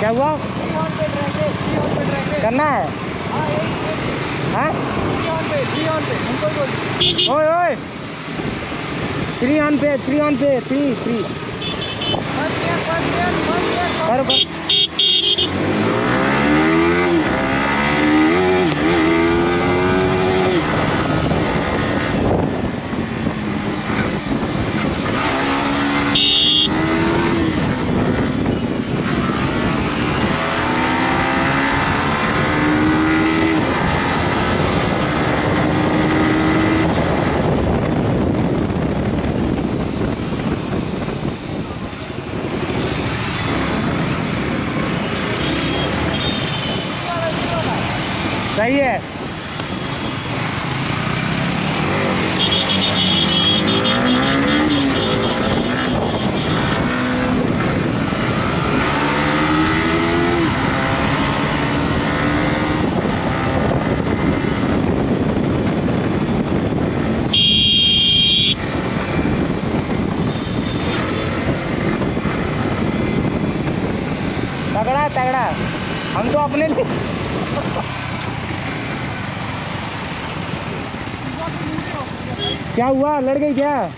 क्या हुआ? करना है? हाँ? ओए ओए! थ्री ऑन पे थ्री ऑन पे थ्री थ्री सही है तगड़ा तगड़ा। हम तो अपने लिए क्या हुआ? लड़ गई क्या?